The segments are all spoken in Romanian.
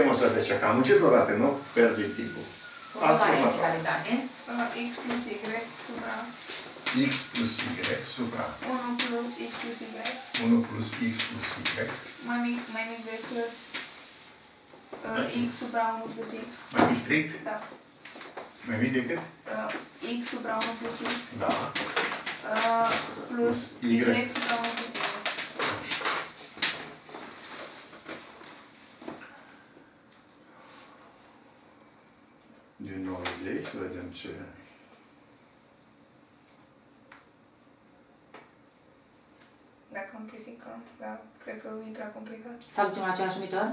demonstrat aici, că am muncit odată, nu pierdem timpul. Următoarea Următoarea. egalitate. Uh, x plus y supra X plus Y supra 1 plus x plus y 1 plus X plus Y mai mic, mai mic decât uh, x supra 1 plus x. mai mic strict, Da. mai mic decât? Uh, x supra 1 plus x Da. uh, plus Y. y supra 1 plus y. Din nou idei, să vedem ce... Dacă amplificăm, da, cred că e prea complicat. Să aducem la același numitor?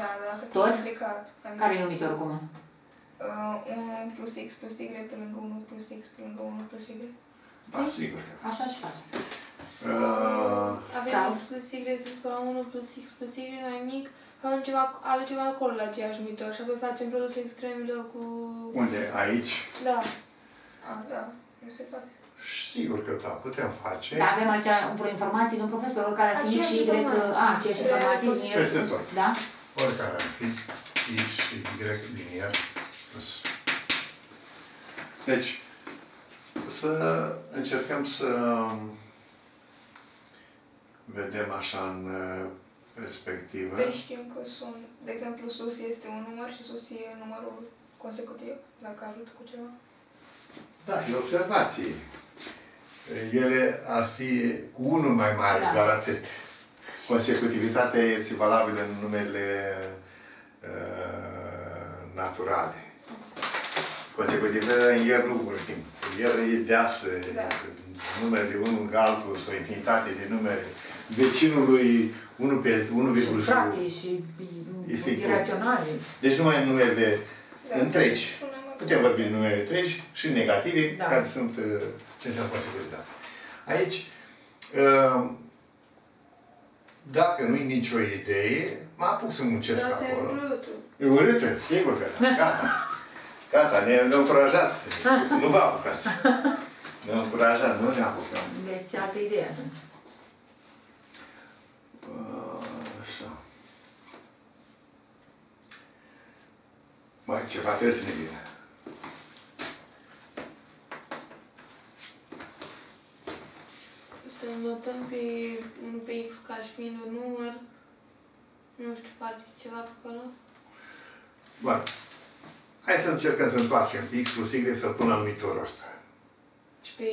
Da, da, cred că Tot? e complicat. Adică, Care e numitorul comun? Uh, 1 plus x plus y pe lângă 1 plus x pe lângă 1 plus y. Da, sigur că da. Așa și faci. Uh, Avem Sau? x plus y supra 1 plus x plus y mai mic, facem ceva, aducem acolo la aceeași numitor și apoi facem produsul extremilor cu... unde? Aici? Da. Ah, da, nu se poate. Sigur că da, putem face. Dar avem aici vreo informație de un profesor, oricare ar fi X Aceeași și Y, informație. a, aceeași informații, linier. Peste tot. Da? Oricare ar fi, X și Y liniar sus. Deci, să încercăm să vedem așa în uh, perspectivă. Păi știm că sunt, de exemplu, sus este un număr și sus e numărul consecutiv, dacă ajută cu ceva. Da, e observație. Ele ar fi cu unul mai mare, Da. doar atât. Consecutivitatea este valabilă în numele uh, naturale. Consecutivitatea în ieri nu vorbim. Ieri e deasă, Da. numere de unul în altul, sau infinitate de numere. Vecinului 1 pe 1, Și fracții și Este iraționale. Deci numai în numere Da. întregi. Sunt mai multe. Putem vorbi de numere întregi și negative, Da. care sunt uh, ce înseamnă posibilitate. Aici, uh, dacă nu-i nicio idee, mă apuc să muncesc Dar asta e acolo. urâtul. E urâtă, sigur că da. Gata. Gata, ne- ne-a încurajat. Să nu vă apucați. Ne-a încurajat, nu ne apucăm. Deci altă idee atunci. Uh, Așa. Mai ceva trebuie să ne vină. Să notăm pe, unul pe x ca și fiind un număr. Nu știu, poate ceva pe acolo. Bun. Hai să încercăm să întoarcem x plus y să-l pun la numitorul ăsta. Și pe...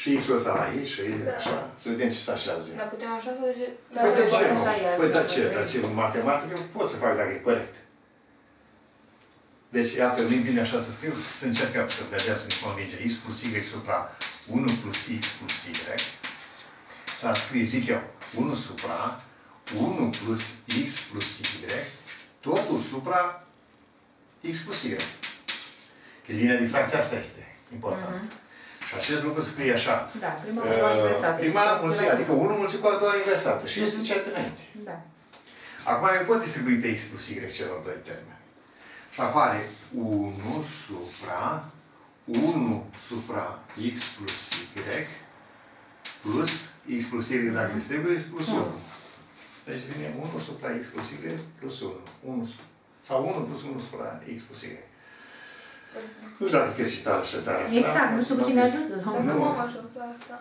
Și x-ul ăsta la aici și Da. așa. Să vedem ce se așează. Dar putem așa să zice... Da, Păi de se ce poate nu? așa e, Păi de așa ce? e. De ce? În matematică pot să fac dacă e corect. Deci, iată, nu bine așa să scriu, să încercăm să vedem, să ne convinge. x plus y supra 1 plus x plus y. S-a scris, zic eu, 1 supra 1 plus x plus y, totul supra x plus y. Că linia de fracție asta este important. Mhm. Și acest lucru scrie așa. Da, prima cu a doua inversată. Prima Și mulțime, celălalt- adică 1 mulțit cu a doua inversată. Și este cea înainte. Da. Acum eu pot distribui pe x plus y celor doi termeni. Și apare 1 supra 1 supra x plus y plus x plus y dacă distribui plus 1. Deci vine 1 supra x plus y plus 1. 1 su- sau 1 plus 1 supra x plus y. Nu știu dacă fericitat așezarea asta. Exact, nu știu cu cine ajută. Dar Nu. nu m-am ajuns la asta.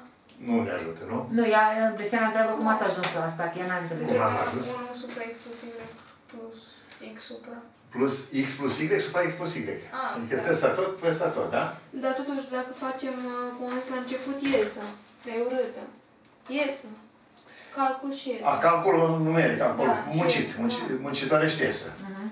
Nu ne ajută, nu? Nu, ea, Cristiana întreabă cum ați ajuns la asta, că ea n-a înțeles. Cum am ajuns? 1 supra x plus y plus x supra. Plus x plus y supra x plus y. Ah, Adică da. peste tot, peste tot, da? Dar totuși, dacă facem, uh, cum am zis la început, iesă. Dar e urâtă. Iesă. Calcul și iesă. A, calculul numeric, acolo, Da, muncit, și- muncit, da. muncitorește iesă. Mhm.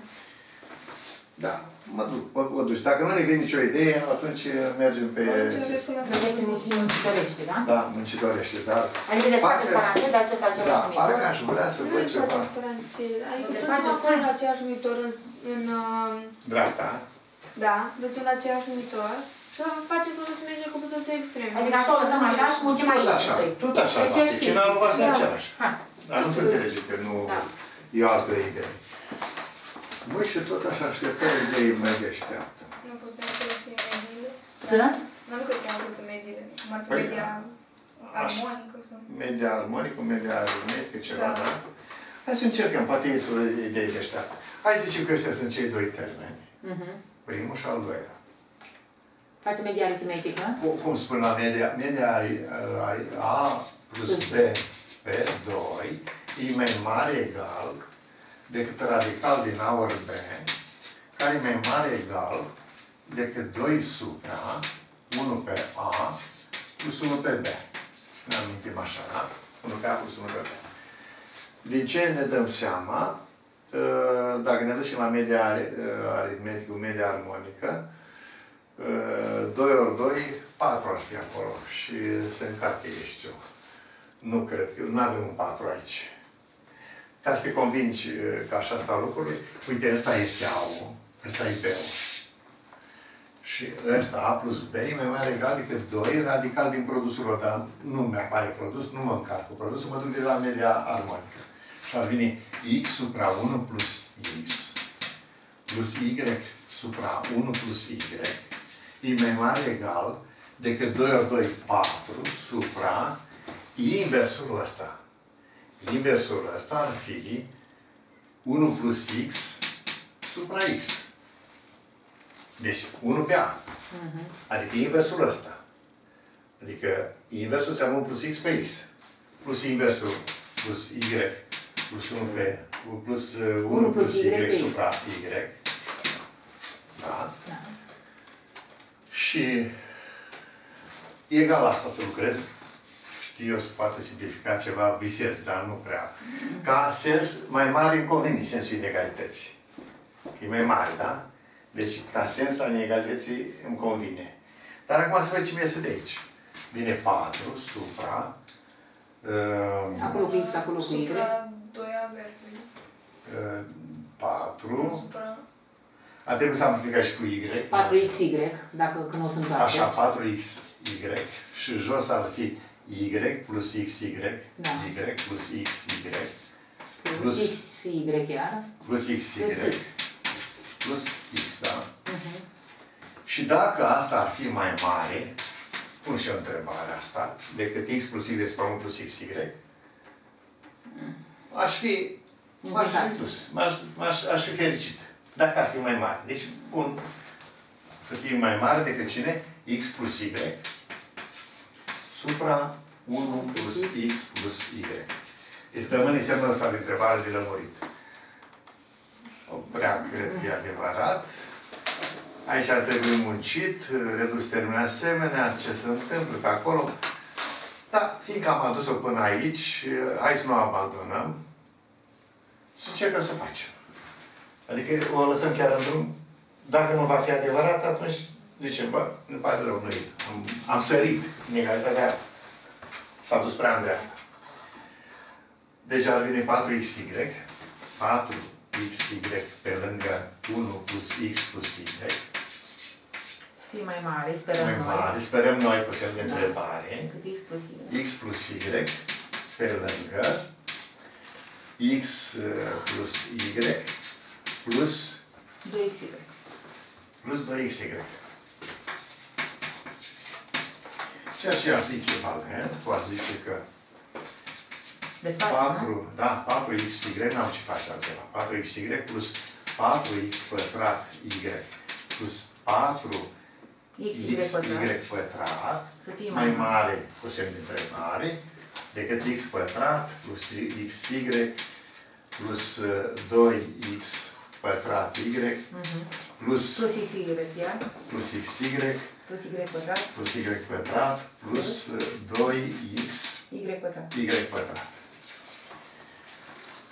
Da, mă duc, mă, mă duc. Dacă nu ne vine nicio idee, atunci mergem pe... Încerc până la Vedeți cum și muncitorește, da? Da, muncitorește, dar... Adică de Parcă- faceți parantez, dar tot la Da, același parcă numitor. aș vrea să Nu văd le ceva. facem paranteze. Adică Le ducem faceți, acolo da. la aceeași numitor în, în uh, Dreapta. da, ducem la aceeași numitor și facem produsul mediu cu produsul extrem. Adică acolo lăsăm așa și muncim Tot aici. așa, întâi. tot așa Deci va fi. știți. Finalul va fi Da. același. Hai. Dar nu se înțelege că nu Da. e o altă idee. Băi, și tot așa așteptăm idei mai deșteaptă. Nu putem folosi mediile. Să? Nu cred că am avut mediile. Cum ar fi Păi, media Așa. armonică. sau- Media armonică, media aritmetică, ceva, Da. da? Hai să încercăm, poate e să idei deșteaptă. Hai să zicem că ăștia sunt cei doi termeni. Mhm. Primul și al doilea. Facem media aritmetică. Cum, cum spun la media? Media are, are A plus B pe 2 e mai mare egal decât radical din A ori B, care e mai mare egal decât 2 supra 1 pe A plus 1 pe B. Ne amintim așa, da? 1 pe A plus 1 pe B. Din ce ne dăm seama? Uh, Dacă ne ducem la media ari- uh, aritmetică, media armonică, 2 ori 2, 4 ar fi acolo și se încarcă ești eu. Nu cred că, nu avem un 4 aici. Ca să te convingi uh, că așa stau lucrurile, uite, ăsta este A-ul, ăsta e B-ul. Și ăsta A plus B e mai mare egal decât 2 radical din produsul lor, dar nu mi apare produs, nu mă încarc cu produsul, mă duc de la media armonică. Și ar veni x supra 1 plus x plus y supra 1 plus y e mai mare egal decât 2 ori 2, 4 supra inversul ăsta. Inversul ăsta ar fi 1 plus x supra x. Deci 1 pe a. Adică inversul ăsta. Adică inversul înseamnă 1 plus x pe x. Plus inversul plus y plus 1 pe plus uh, 1 plus y pe x. supra y. Da? Da. Și egal asta să lucrez. Știu eu, se poate simplifica ceva, visez, dar nu prea. Ca sens mai mare îmi convine sensul inegalității. Că e mai mare, da? Deci, ca sens al inegalității îmi convine. Dar acum să văd ce mi iese de aici. Vine 4 supra uh, Acolo cu x, acolo cu y. Supra 2A verbului. uh, 4. Supra... A trebuit să amplifica și cu y. 4xy, dacă că nu sunt toate. Așa, 4xy și jos ar fi y plus xy, Da. y plus xy, Plus plus- xy iar. plus xy, Plus x. plus x, da? Mhm. Și dacă asta ar fi mai mare, pun și eu întrebarea asta, decât x plus y supra 1 plus xy, aș fi, m-aș fi Important. dus, m-aș, m-aș, aș fi fericit. Dacă ar fi mai mare. Deci pun să fie mai mare decât cine? x plus y supra 1 plus x plus y. Deci rămâne semnul ăsta de întrebare de lămurit. O prea cred că e adevărat. Aici ar trebui muncit, redus termenul asemenea, ce se întâmplă pe acolo. Da, fiindcă am adus-o până aici, hai să nu o abandonăm. Să încercăm să o facem. Adică o lăsăm chiar în drum. Dacă nu va fi adevărat, atunci zicem, bă, nu pare rău, nu am, am sărit inegalitatea. S-a dus prea în dreapta. Deci ar veni 4xy, 4xy pe lângă 1 plus x plus y, Să fie mai mare, sperăm mai noi. mare, sperăm noi cu semn de Da. întrebare, Decât x plus y. x plus y pe lângă x uh, plus y plus 2xy. plus 2xy. Ceea ce ar fi echivalent, poate zice că Desfacem, nu? 4, da, 4xy, n-am ce face altceva. 4xy plus 4x pătrat y plus 4 xy x pătrat. y pătrat Să fie mai mai mare. mare cu semn de întrebare decât x pătrat plus xy plus uh, 2x pătrat y Mhm. plus Plus xy iar. plus xy Plus y pătrat. plus y pătrat plus uh, 2x Y pătrat. y pătrat.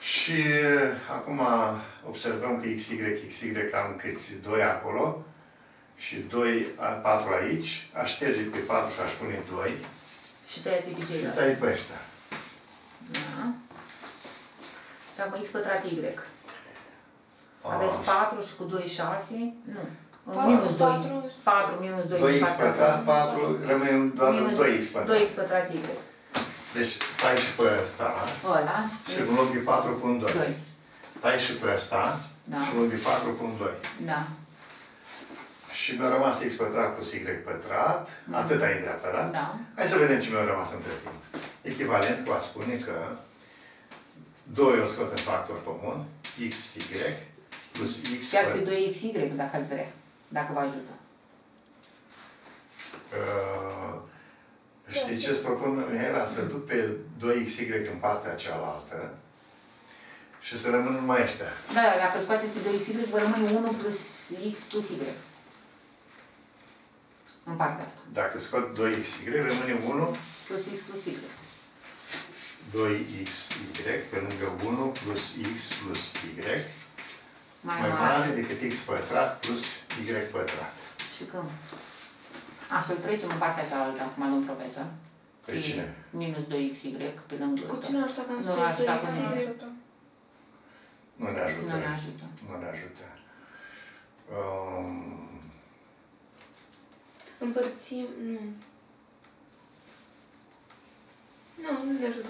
Și uh, acum observăm că xy, xy am câți? 2 acolo și 2, 4 aici. Aș șterge pe 4 și aș pune 2. Și tăiați pe Și ceilalți. tai pe ăștia. Da. Și acum x pătrat y. Ah. Aveți 4 și cu 2, 6. Nu. Patru, Minus 2. patru. 4 minus 2. 2x pătrat, 4, rămâne doar Minus 2x pătrat. 2x pătrat y. Deci tai și pe ăsta Ăla. și în loc de 4 pun 2. 2. Tai și pe ăsta Da. și în loc de 4 pun 2. Da. Și mi-a rămas x pătrat plus y pătrat. Atât ai în dreapta, da? Da. Hai să vedem ce mi-a rămas între timp. Echivalent cu a spune că 2 o scot în factor comun, x, y, Chiar pe pătrat. 2xy, dacă ați vrea, dacă vă ajută. Uh, Știi ce îți propun, era să duc pe 2xy în partea cealaltă și să rămân numai ăștia. Da, da, dacă scoateți pe 2xy, vă rămâne 1 plus x plus y. În partea asta. Dacă scot 2xy, rămâne 1, Plus x plus y. 2xy pe lângă 1 plus x plus y Mai, mai mare. mare decât x pătrat plus y pătrat. Și când? A, să-l trecem în partea cealaltă, acum luăm profesor. Pe cine? Minus 2xy pe lângă Cu ăsta. cine aș că am Nu, aș da cu scris mine. 2xy? Ajută. Nu ne ajută. Nu ne ajută. Nu ne ajută. Um, Împărțim, nu. Nu, nu ne ajută.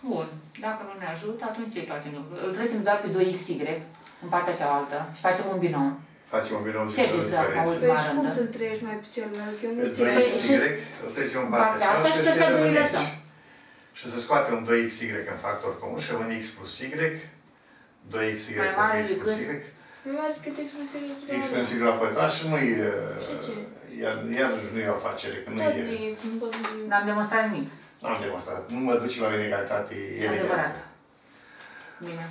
Bun. Dacă nu ne ajută, atunci ce facem? Îl trecem doar pe 2xy în partea cealaltă și facem un binom. Facem un binom de Ce două diți acum, diferențe. Păi și Barandă. cum să-l trăiești mai pe celălalt? Eu nu Pe înțeleg. 2xy, îl trecem în partea Partea asta cealaltă și și pe cea rămâne doi aici. lăsăm. Și să scoatem 2xy în factor comun și rămâne x plus y, 2xy Mai pe mare x plus y, decât- Mai mare decât expresia x plus y la pătrat și nu e... Și ce? Iar, iarăși nu e o afacere, că nu Da, e... nu e, nu pot să N-am demonstrat nimic. N-am demonstrat. Nu mă duce la o inegalitate evidentă. Adevărat. Bine.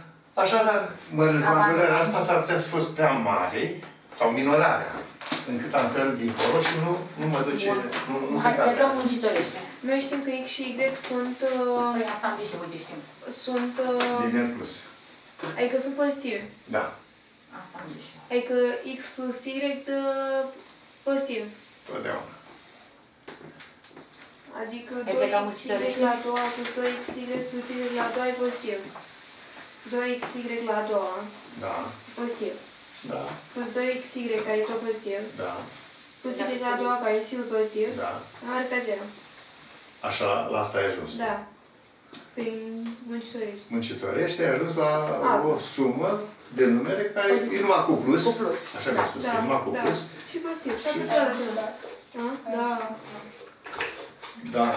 Așadar, mă- Am majorarea adevărat. asta s-ar putea să fost prea mare, sau minorarea, încât am sărit dincolo și nu, nu mă duce, Bun. nu, nu se Hai, cade. plecăm muncitorește. Noi știm că X și Y sunt, uh, Păi asta am zis și uite știm. sunt, uh, Din N plus. adică sunt pozitive. Da. Asta am zis și eu. Adică X plus Y dă pozitiv. Totdeauna. Adică Ai plecat 2xy muncitorește? la a doua plus 2xy plus y la a doua e pozitiv. 2xy la a doua, Da. pozitiv. Da. Plus 2xy care e tot pozitiv. Da. Plus y la a doua care e sigur pozitiv. Da. Are ca 0. Așa, la asta ai ajuns. Da. Prin muncitorești. Muncitorește, ai ajuns la Ah. o sumă de numere care e numai cu plus. Cu plus. Așa mi-a spus, Da, e numai cu da. plus. Și pozitiv. Și atunci Da, da, da. da. Da. Da,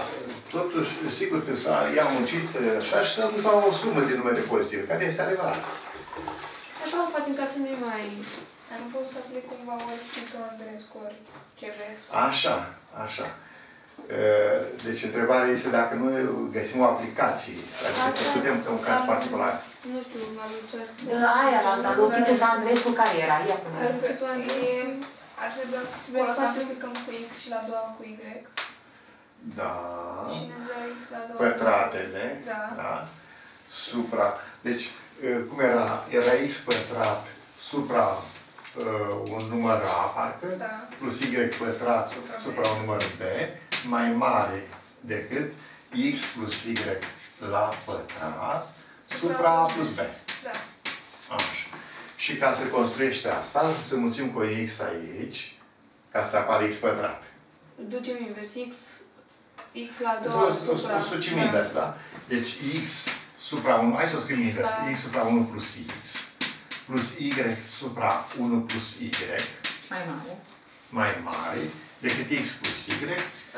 totuși, sigur că s-a, i-a muncit așa și s-a dus la o sumă de numere pozitive, care este adevărat. Așa o facem ca să nu mai... Am fost să aplic cumva ori Python Andreescu, ori CVS. Așa, așa. E, Deci întrebarea este dacă nu găsim o aplicație, adică să Asta putem în un caz am- particular. Nu știu, m-am lucrat. Aia la alta, Lochitul Andreescu care era? Ia până. Adică e, ar trebui Vrei acolo să să facem- amplificăm cu X și la a doua cu Y. Da. Și ne dă X la a doua. Pătratele. Da. da. Supra. Deci, e, cum era? Era x pătrat supra uh, un număr A, parcă, Da. plus y pătrat Supra B. supra un număr B, mai mare decât x plus y la pătrat supra A plus B. Da. Așa. Și ca să construiești asta, să mulțim cu x aici, ca să apară x pătrat. Ducem invers. X, X la a O, doua o, supra. o sucim invers, da? Deci x supra 1, hai să o scriem X invers, la- x supra 1 plus x, plus y supra 1 plus y, Mai mare. mai mare, decât x plus y,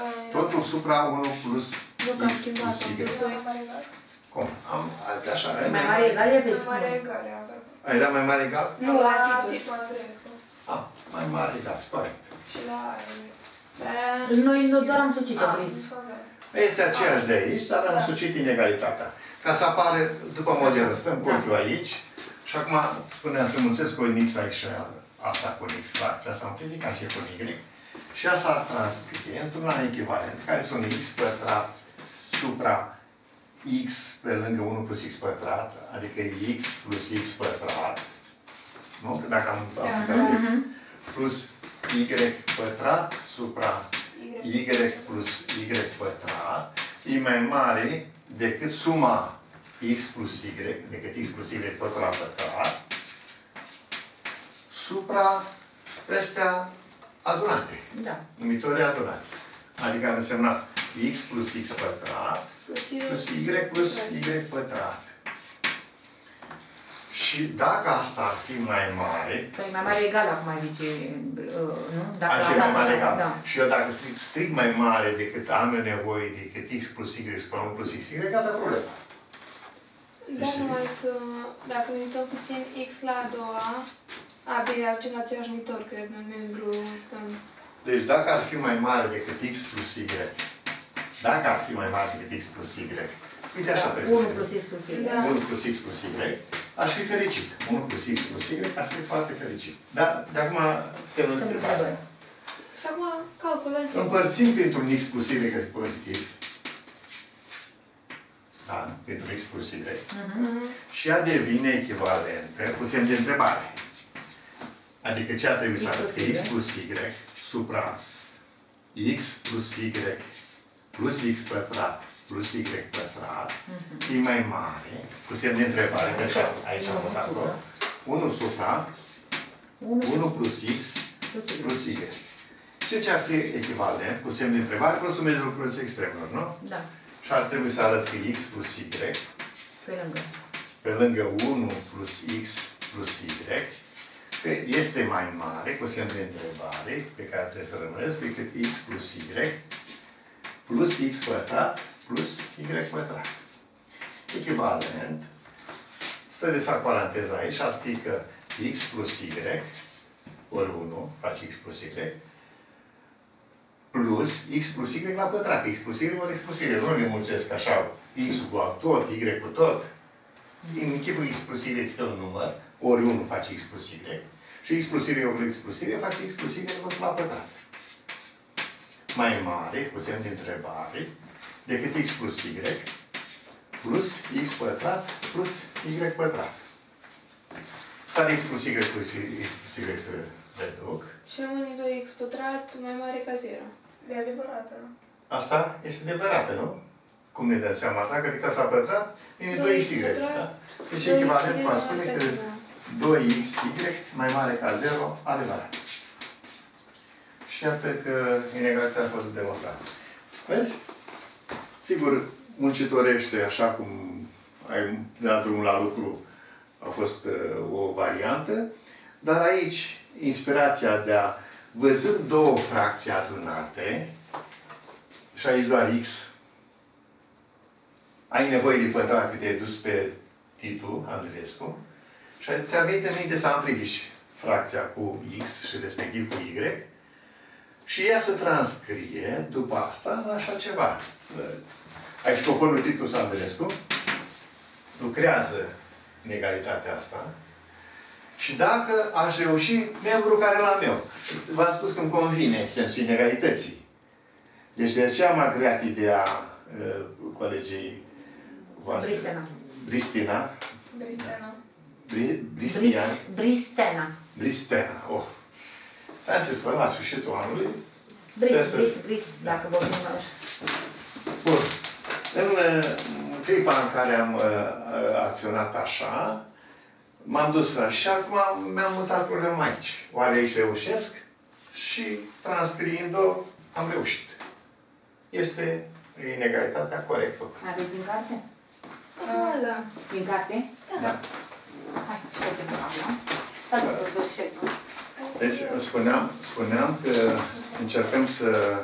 Uh, totul supra 1 plus Nu, că am x schimbat, plus am y. pus- Mai mare egal. Cum? Am, așa, Mai mare egal e pe Mai mare egal era acolo. Era mai mare egal? Nu, la Titus. Titu Andreescu. Ah, mai mare egal, corect. Și la aia. Dar Noi nu doar am sucit-o, Ah, Chris. nu fac bine. Este aceeași de aici, dar am Da. sucit inegalitatea. Ca să apare după modelul. Stăm cu Da. ochiul aici și acum spuneam să mulțesc cu un x aici și asta cu un x, fracția asta am crezut ca și cu un y. Și asta ar transcrie într-un echivalent, care sunt x pătrat supra x pe lângă 1 plus x pătrat, adică x plus x pătrat, nu? Că Dacă am Da. aplicat x, Mhm. plus y pătrat supra Y. y plus y pătrat e mai mare decât suma x plus y, decât x plus y tot la pătrat, supra astea adunate, Da. numitorii adunați. Adică ar însemna x plus x pătrat plus Y plus y plus y pătrat. Și dacă asta ar fi mai mare, Păi mai mare egal acum zice, uh, nu? Dacă Așa e asta- mai mare egal. Da. Și eu dacă stric, stric mai mare decât am eu nevoie decât x plus y supra 1 plus x, y, gata problema. Da, numai că dacă ne uităm puțin X la a doua fie acel același numitor, cred, în membru stăm. Deci dacă ar fi mai mare decât x plus y, dacă ar fi mai mare decât x plus y, uite așa trebuie 1 să plus x plus y. Da. 1 plus x plus y, aș fi fericit. 1 plus x plus y, aș fi foarte fericit. Dar de acum semnul de Semnul întrebare. întrebări. Și acum calculăm ce. Împărțim pentru un x plus y că e pozitiv. Da, pentru x plus y. Mhm. Mhm. Și ea devine echivalentă cu semn de întrebare. Adică ce ar trebui să X arăt? plus Că x Y. plus y supra x plus y plus x pătrat plus y pătrat e mai mare, cu semn de întrebare, că asta aici am Unu votat supra. 1 supra 1 1 plus x plus y. plus y. Și ce ar fi echivalent cu semn de întrebare plus sumezul plus extremilor, nu? Da, Și ar trebui să arăt că x plus y pe lângă. pe lângă 1 plus x plus y, că este mai mare, cu semn de întrebare, pe care trebuie să rămânesc, decât x plus y, plus x pătrat, plus y pătrat. Echivalent, să desfac paranteza aici, ar fi că x plus y, ori 1, face x plus y, plus x plus y la pătrat, x plus y ori x plus y, nu le mulțesc așa, x cu tot, y cu tot, în chipul x plus y stă un număr, ori 1 face x plus y, și x plus y ori x plus y face x plus y tot la pătrat. Mai mare, cu semn de întrebare, decât x plus y, plus x pătrat, plus y pătrat. Care x plus y plus x plus y se reduc. Și rămâne 2x pătrat mai mare ca 0. De adevărată. Asta este adevărată, nu? Cum ne dăm seama? Dacă ridicați la pătrat, vine 2xy. 2x pătrat, Da? Deci 2x echivalent zero va mai spune mare că ca zero. 2xy mai mare ca 0, adevărat. Și iată că inegalitatea a fost demonstrată. Vezi? Sigur, muncitorește, așa cum ai dat drumul la lucru, a fost uh, o variantă, dar aici, inspirația de a, văzând două fracții adunate, și aici doar x, ai nevoie de pătrat cât te-ai dus pe Titu Andreescu, și ți-a venit în minte să amplifici fracția cu x și respectiv cu y, și ea să transcrie după asta în așa ceva. Să... Aici, conform lui Titu Andreescu, lucrează inegalitatea asta și dacă aș reuși membru care la meu, v-am spus că îmi convine sensul inegalității. Deci de aceea m-a creat ideea uh, colegii voastre. Bristena. Bristina. Bristena. Bri, Bristian. Bris, Bristena. Bristena. Oh. Ți-am zis până la sfârșitul anului. Bris, Trebuie să- bris, bris, dacă vorbim așa. Bun. În uh, clipa în care am uh, uh, acționat așa, m-am dus la și acum mi-am mutat problema aici. Oare aici reușesc? Și transcriind-o, am reușit. Este inegalitatea corect făcută. Aveți din carte? Ah, da. Din carte? Da. Hai, ștergem acum. Da, da, ștergem. Deci spuneam, spuneam că încercăm să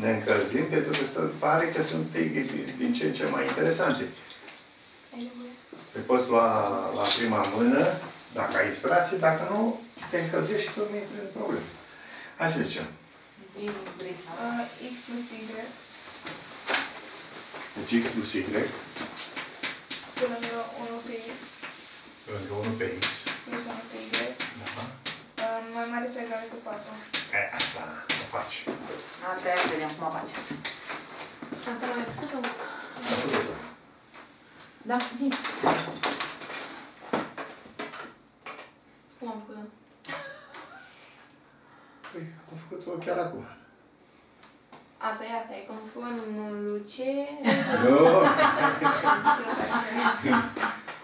ne încălzim pentru că se pare că sunt tehnici din ce în ce mai interesante. Ai nevoie. Te poți lua la prima mână, dacă ai inspirație, dacă nu, te încălzești și tu nu intri în probleme. Hai să zicem. Zi, Brisa. Uh, X plus Y Deci x plus y, pe lângă 1 pe X lângă 1 pe x. plus 1 pe Y Da. uh, mai mare sau egal cu 4. E, asta o faci. Asta ia să vedem cum o faceți. Asta l-am mai făcut-o? Am făcut-o. Da, zi. Cum am făcut-o? Păi, am făcut-o chiar acum. A, pe asta e conformul ce... Nu!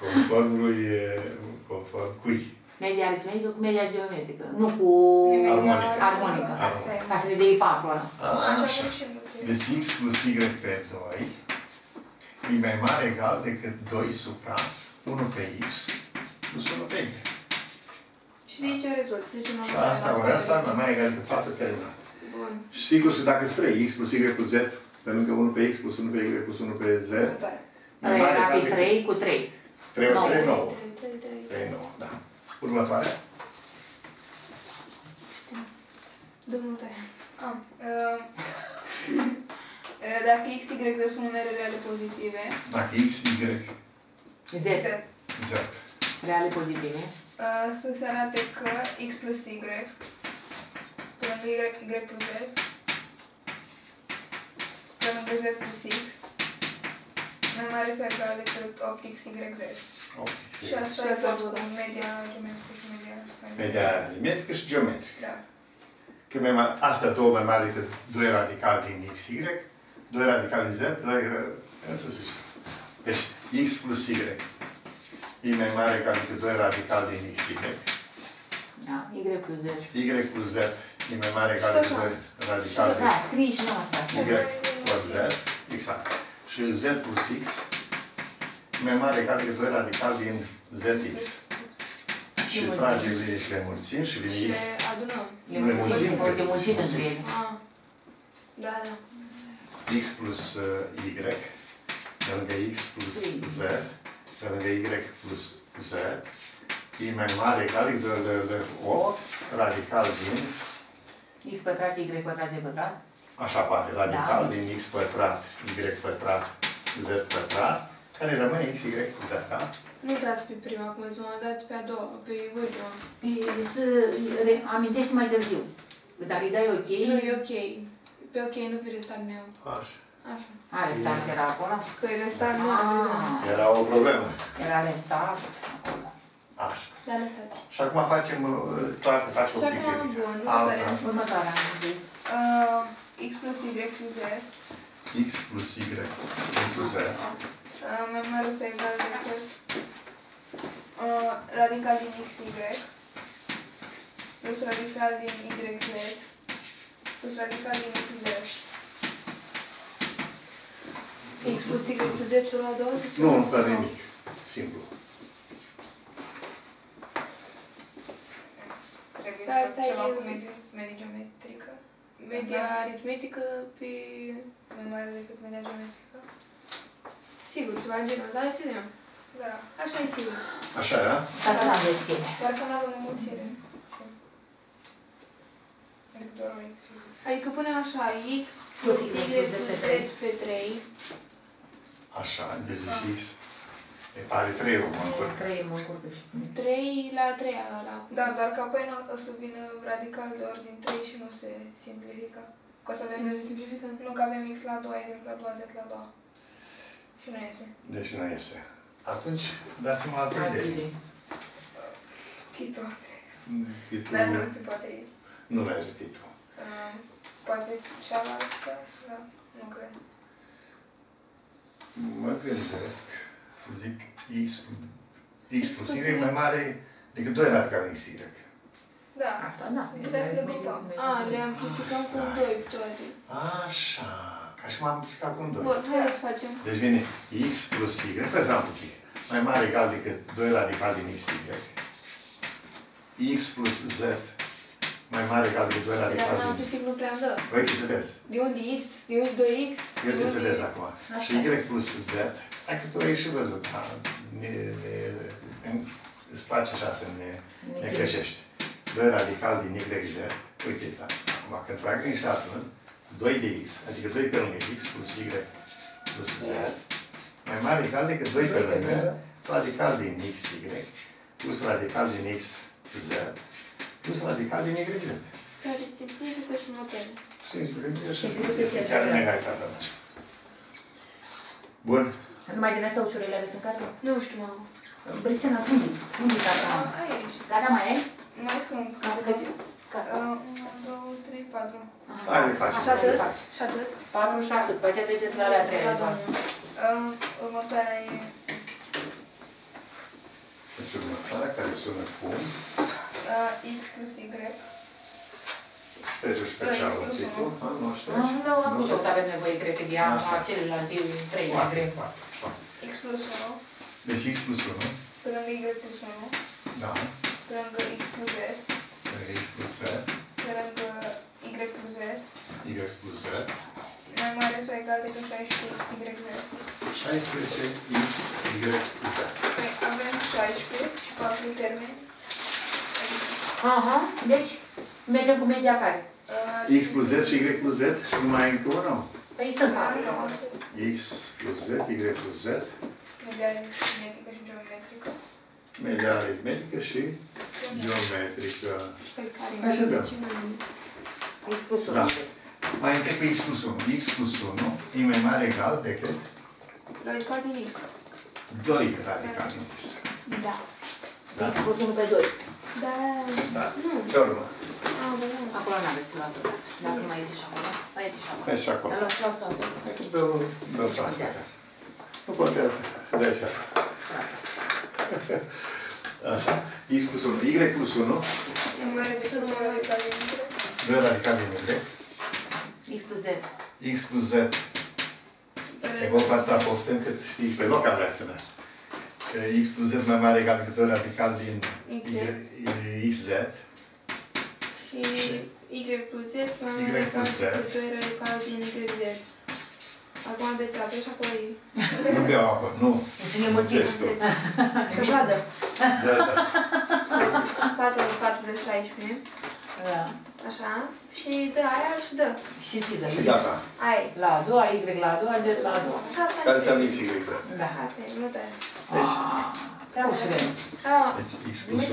Conform lui, e, conform cui? Media aritmetică cu media geometrică. Nu cu Armonică. armonică. Asta e. Ca să vedem patru ăla. Așa Așa. cum și în lucru. Deci x plus y pe 2 e mai mare egal decât 2 supra 1 pe x plus 1 pe y. Și de aici rezolv. Să zicem Și asta ori asta mai mare egal decât 4 terminat. Bun. Și sigur și dacă sunt 3, x plus y plus z, pe lângă 1 pe x plus 1 pe y plus 1 pe z, Următoare. mai mare Era egal pe decât 3 cu 3. 3 ori 3, Nouă. 9. 3, 3, 3. 3, 9, da. Următoarea. Domnul Tăia. Ah, uh, uh, dacă x, y, z sunt numere reale pozitive, Dacă x, y, Z. z, z. Reale pozitive. uh, să se arate că x plus y pe lângă y, y plus z pe lângă z plus x mai mare sau egal decât 8x, y, z. Și asta e tot cu media geometrică și media... Media aritmetică și geometrică. Da. Că mai mare, astea două mai mari decât 2 radical din x, y, 2 radical din z, 2 în sus și Deci x plus y e mai mare egal decât 2 radical din x, y. Da, Y plus Z. y plus z e mai mare egal decât 2 radical din Da, scrii și nu asta. y plus z. Exact. Și z plus x e mai mare egal decât 2 radical din zx. Și Le tragem mulțim. linie și le mulțim și Și vine x. le adunăm. Le Le mulțim, mulțim, le că- mulțim între ele. Ah. Da, da. x plus uh, y, pe lângă x plus z, pe lângă y plus z, e mai mare egal de, de, de o radical din, X pătrat, Y pătrat, Z pătrat. așa apare, radical Da. din x pătrat, y pătrat, z pătrat, care rămâne x, y, z, da? Nu dați pe prima, cum zis, mă dați pe a doua, pe ultima. Păi, Să re- amintești mai târziu. Dacă îi dai OK, Nu, e ok. Pe ok, nu pe restart neo. Așa. Așa. are start era acolo. Că e restart neo. Ah, Era o problemă. era restart acolo. Așa. Da, lăsați. Și acum facem, uh, toate, faci o Și acum, pixel. bun, Alta. următoarea. Următoarea am zis. Uh, x plus y plus z x plus y plus z, uh, mai mare sau egal decât uh, radical din x, y plus radical din y, z plus radical din x, z. X plus Y plus Z la a doua? zice? nu, nu fără nimic. Simplu. Trebuie Da, asta ceva e- cu medie, medie geometrică. Media aritmetică pe... Mai mare decât media geometrică. Sigur, ceva în genul ăsta, hai să vedem. Da. Așa e sigur. Așa, da? Ca să n-am deschide. Doar că nu avem înmulțire. Adică doar o x. Adică punem așa, X Plus plus Y Y plus plus Z Z pe pe 3. Așa, deci x. E pare 3 mă încurc. Trei mă încurcă și 3 la 3 ăla. Da, doar că apoi nu, o să vină radical de ordin 3 și nu se simplifică. Că o să avem, Nu se simplifică? nu că avem x la 2, y la 2, z la 2. Și nu iese. Deci nu iese. Atunci, dați-mă altă idee. Tranquile. Tito. Titlul Dar nu se poate aici. nu merge titlul. Uh, poate cealaltă, da, nu cred. Mă gândesc să zic x, x plus y e mai mare decât 2 radical din y. Da. Asta, da. Puteți să le grupăm. A, le amplificăm cu 2 pe toate. Așa, ca și m-am amplificat cu un 2. Bun, hai să facem. Deci vine x plus y, fă să amplific, mai mare egal decât 2 radical din x, y. x plus z mai mare egal decât 2 Dacă radical nu din amplific, nu prea îmi dă. Păi, ce să vezi? De unde X? De unde 2X? Eu De trebuie să unde- vezi acum. Și y plus z, hai că tu ai și văzut, da, ne, ne, în- îți place așa să ne, ne greșești. 2 radical din y z, uite, da, acum când trag greșatul, 2 de x, adică 2 pe lângă x plus y plus z, mai mare egal decât 2 pe lângă radical din x y plus radical din x z plus radical din y z. Care simplifică și mătele. Și este chiar în egalitate atunci. Bun. Numai din astea ușurele aveți în care? Nu știu, mamă. Brisena, unde? Unde gata? Ah, aici. Gata mai ai? Mai sunt. Gata, gata. Gata. 1, 2, 3, 4. Hai, le facem. Și atât? Și atât? 4 și atât. După aceea treceți la alea trei. Da, după. doamnă. Uh, următoarea e Deci următoarea care sună cum? uh, x plus y. Trece și pe Da, cealaltă exclusiv. titlul. A, Nu știu. Nu, nu, nu știu să avem nevoie, cred că de a Așa. celelalte trei Foarte, greu. foarte, foarte. x plus 1 Deci x plus 1, pe lângă y plus 1 da, pe lângă x plus z x plus z, pe lângă y plus z y plus z, mai mare sau egal decât 16 x y z. 16 x, y plus z. Păi avem 16 și 4 termeni. Adică Aha, deci mergem cu media care? Uh, X plus Z și Y plus Z și nu mai e încă unul. Păi sunt Da, patru. nu. X plus Z, Y plus Z, Media aritmetică și geometrică. Media aritmetică și geometrică. Păi care Hai să dăm. X plus unu. Da. Mai întâi pe X plus 1. X plus 1 e mai mare egal decât Radical din X. 2 radical din X. Da. Da? X plus unu pe doi. Da. Da. Nu. Pe urmă. Ah, da, da. Acolo n-aveți luat Dacă mai este și acolo. Mai este și acolo. Hai și acolo. Dar luați luat toate. Hai că dăm, dăm Nici pe contează. asta. Nu contează. Dai seama. Așa. X plus 1. Y plus 1. E mai decât un radical din Y. 2 radical din Y. X plus Z. X plus Z. E vom parta poftă cât știi pe loc am reacționat. Că X plus Z mai mare egal decât 2 radical din XZ. Y- XZ. Și Y plus Z mai Y mare plus egal Z. decât 2 radical din YZ. Acum aveți rapid și apoi... Nu beau apă, nu. Deci ne mulțim. Înțeles tu. Să vadă. Da, da. 4 ori 4 de 16. Da. Așa. Și dă aia și dă. Și ce dă? Și gata. Ai. La a doua, Y la a doua, Z la a doua. Așa, așa. Care înseamnă X, Y, Z? Da. Asta e, nu tare. Deci, Ah, Prea ușor. Ah, deci X plus 1.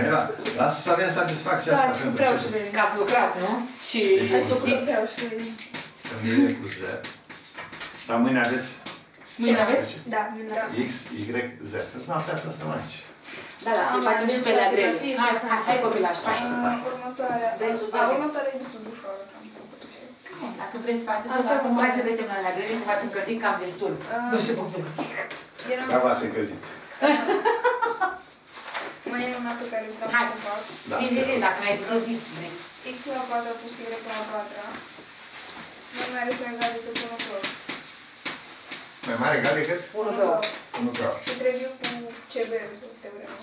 Era. Lasă să avem satisfacția da, asta și pentru vreau ce și vrei. Că ați lucrat, nu? Și... Deci, Ați X plus făcut Z. vreau și vrei. Când Y plus Z. Dar mâine aveți Mâine aveți? Da, mâine da. X, Y, Z. Îți mai aflați să stăm aici. Da, da, Am să facem mai și avem pe la grele. fotografii și Hai, pe hai, hai copilaș, hai. Uh, Următoarea. Vezi tu, A, toate. următoarea e destul de ușoară. că am făcut-o și eu. Dacă vreți să faceți, Atunci acum acum hai să trecem la la grele, că v-ați încălzit cam destul. Ah. Nu știu cum să vă zic. Era- Da, v-ați încălzit. Mai e una pe care vreau Hai. să o fac. Da. Zi, zi, zi, dacă mai ai putut zi, vrei. X la 4 plus Y la 4. Nu mai are să egal decât 1 plus. Mai mare egal decât? Unu pe opt. 1 pe 8. Și trebuie cu CB de vreme.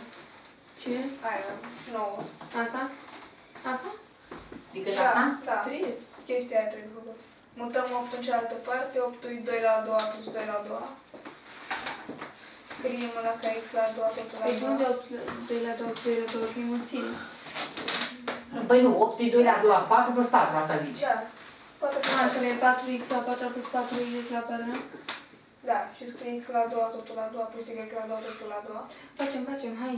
Ce? Aia, 9. Asta? Asta? Adică asta? Da, Trebuie. chestia aia trebuie făcut. Mutăm 8 în cealaltă parte, 8 e 2 la a doua plus 2 la a doua. Scriem la ca X la a doua, totul la Păi a de unde doua. 8 2 la 2, 2 la 2, că e mulțime. Păi nu, 8 e 2 la 2, 4 plus 4, asta zici. Da, poate că A, și avem 4x la 4 plus 4y la 4. Da, și scrie X la a doua, totul la a doua, plus Y la a doua, totul la a doua. Facem, facem, hai.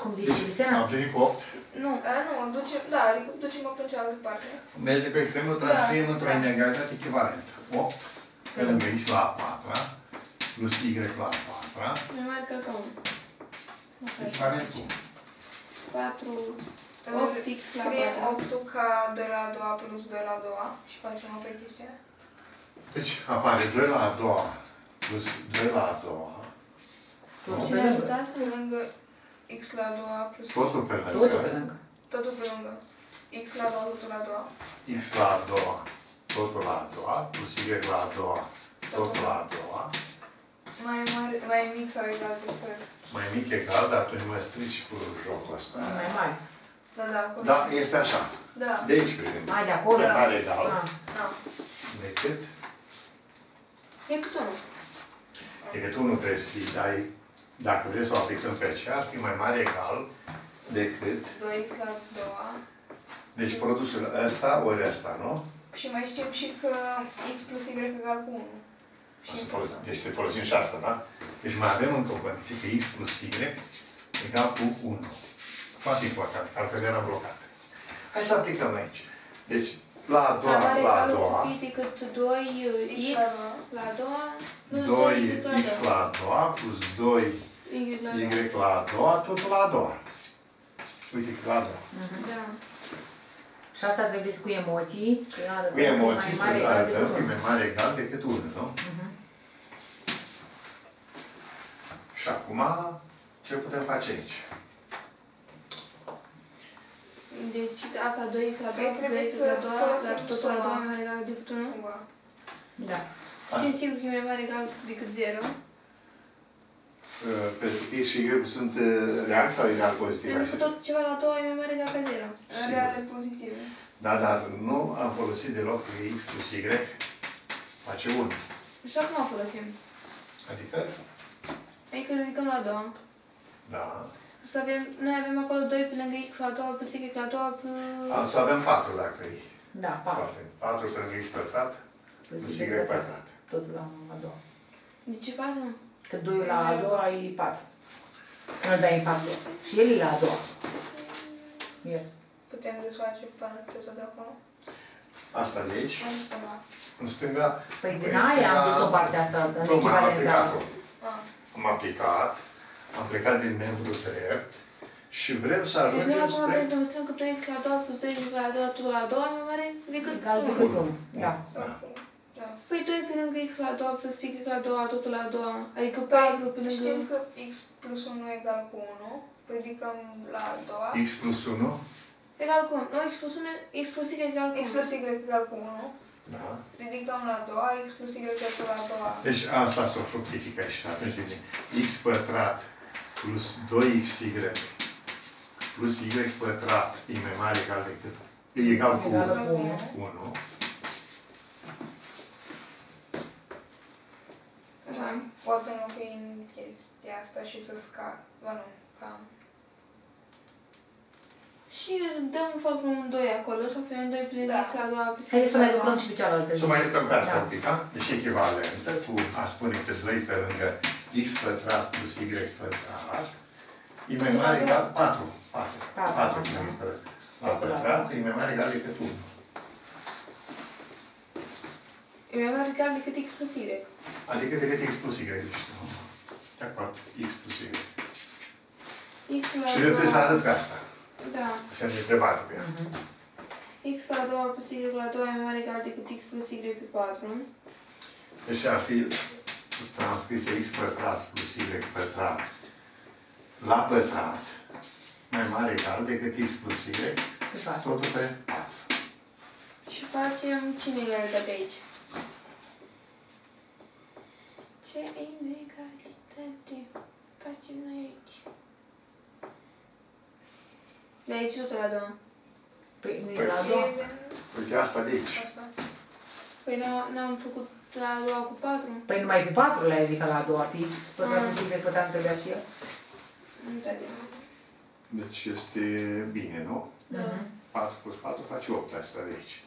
Cum Deci, zici, Lisena? am venit cu 8. Nu. A, nu, ducem, da, adică ducem 8 în cealaltă parte. Merge cu extremul, transcriem într-o inegalitate echivalentă. 8 pe lângă x la a patra plus y la a patra Mai mare ca ca 1. echivalent cu 4, 8x la Scriem 4. 8 ca 2 la a doua plus 2 la a doua și facem o pe chestia aia. Deci apare 2 la a doua plus 2 la a doua. Totul pe Cine ajută lângă. asta? Pe lângă X la a doua plus Totul pe Totul pe lângă. lângă. totul pe lângă. X la a doua, totul la a doua. x la a doua, totul la a doua, plus y la a doua, totul la a doua. Mai mare, mai mic sau egal decât. Mai mic egal, dar atunci mă strici cu jocul ăsta. Mai mare. Da, da, acolo. Da, este așa. Da. De aici privim. Mai de acolo. Mai mare egal Ah. Da. decât E cât 1. Decât unul trebuie să fii, dai, dacă vrei să o aplicăm pe ce ar fi mai mare egal decât, 2x la a doua. deci produsul ăsta ori ăsta, nu? Și mai știm și că x plus y egal cu 1. O să folosim, deci să folosim și asta, da? Deci mai avem încă o condiție că x plus y egal cu 1. Foarte important, altfel eram blocat. Hai să aplicăm aici. Deci, la a doua, Dar mare la a egal o să doua, fie decât 2 X x la a doua. la a doua. nu 2 x la a doua plus 2 Y la a doua. y la a doua, totul la a doua. Uite, la a doua. Da. Și asta trebuie să cu emoții. că arătăm Cu că e emoții să mai mare egal arătăm decât că e unu. mai mare egal decât 1, nu? Mhm. Și acum, ce putem face aici? Deci asta 2x la 2, Păi trebuie 2x să la 2, folosim dar totul la suma. 2 mai mare egal decât 1. Cumva. Da. Știm sigur că e mai mare egal decât 0. Uh, Pentru că X și Y sunt uh, real sau real pozitiv? Pentru că așa? tot ceva la 2 e mai mare egal ca 0. Sigur. Reale pozitive. Da, dar nu am folosit deloc că X plus Y face 1. Și acum o folosim. Adică, Adică ridicăm la 2. da, Să avem, noi avem acolo 2 pe lângă x la a doua plus y la a doua plus... Să avem 4 dacă e. Da, 4. 4 pe lângă x pătrat plus y pătrat. Totul la a doua. De ce 4? Că 2 la a doua e 4. Nu dai în 4. Și el e la a doua. El. Putem desface paranteza de acolo? Asta de aici, Nu stânga. în stânga, Păi din aia am dus o parte asta, în tocmai am echivalența. aplicat-o. Ah. Am aplicat, am plecat din membru drept și vrem să Deci noi ajungem acum vrem spre... să demonstrăm că 2x la a doua plus 2y la a doua tot la a doua e mai mare decât Egal 1. decât 1. Da. Sau Da. cu... Da. Păi 2 pe lângă x la a doua plus y la a doua totul la a doua. Adică 4 pe lângă... Știm că x plus 1 egal cu 1. Ridicăm la a doua. x plus 1, Egal cu 1. Nu, x plus 1, x plus y egal cu 1. x plus y egal cu 1. da? Ridicăm la a doua. x plus y egal cu la a doua. Deci asta s-o fructifică și atunci vine x pătrat plus 2xy plus y pătrat e mai mare egal decât e egal cu Egal 1. cu 1. 1. Așa. Pot înlocui în chestia asta și să scad. Ba nu, cam. Și dăm un fac un 2 acolo și o să avem 2 pe lângă Da. x la a doua plus y Haideți să la mai a lucrăm doua. și pe cealaltă. Să mai lucrăm pe asta Da. un pic, da? Deci echivalentă cu a spune că 2 pe lângă x pătrat plus y pătrat e mai mare egal 4. 4. Patru, 4 da. x pătrat. La pătrat e mai mare egal decât 1. E mai mare egal decât x plus y. Adică decât x plus y. Deci, nu. de acord, x plus y. x la Și a eu trebuie să doua... arăt pe asta. Da. Semn de întrebare pe ea. Mhm. x la a doua plus y la a doua e mai mare egal decât x plus y pe 4. Deci ar fi transcrisă x pătrat plus y pătrat la pătrat mai mare egal decât x plus y, Se face. totul pe 4. Și facem cine e egalitate aici? Ce inegalitate facem noi aici? De aici totul la a doua. Păi nu e Păi- la a doua? E de- Uite asta de aici. Asta. Păi n-am n-am făcut la a doua cu 4? Păi numai pe 4 le-ai ridicat la a doua pi. Pătrat Mm. plus y pătrat trebuia și el. Nu te Deci este bine, nu? Da. Mhm. 4 plus 4 face 8 asta de aici.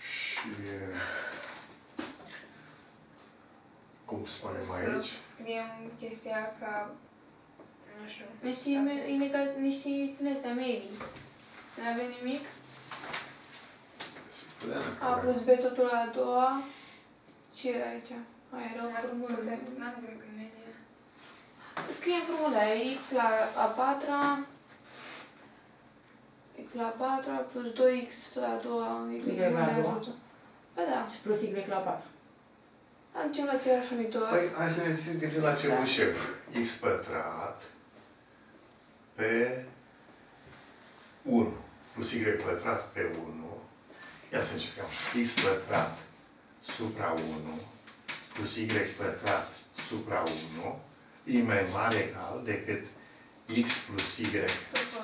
Și cum spunem aici? Să scriem chestia ca... Nu știu. Niște ime- inegal, niște din astea medii. Nu avem nimic? A plus B totul la a doua. Ce era aici? Aia era o formulă. N-am cred că media. Scriem formula aia, x la a patra, x la a patra plus 2x la a doua, Y nu la a ne doua. ajută. Ba da, Și plus y la 4. ajungem la același numitor. Păi, hai să ne gândim la ce Da. șef. x pătrat pe 1 plus y pătrat pe 1. Ia să începem așa. x pătrat supra 1 plus y pătrat supra 1 e mai mare egal decât x plus y Totul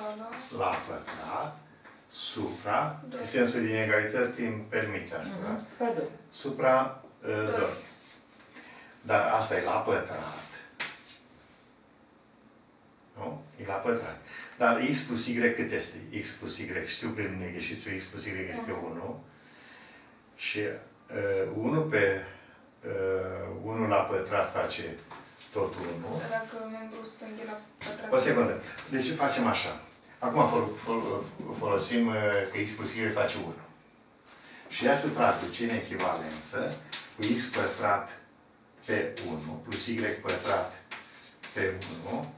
la doua. la pătrat supra, în sensul din egalități îmi permite asta, da? Mhm. Supra 2. supra uh, 2. Dar asta e la pătrat. Nu? E la pătrat. Dar x plus y cât este? x plus y, știu că în exercițiu x plus y este 1. Și uh, 1 pe uh, 1 la pătrat face tot 1. Dar dacă membru stâng e la pătrat. O secundă. Deci facem așa. Acum fol- fol- folosim uh, că x plus y face 1. Și ea se traduce în echivalență cu x pătrat pe 1 plus y pătrat pe 1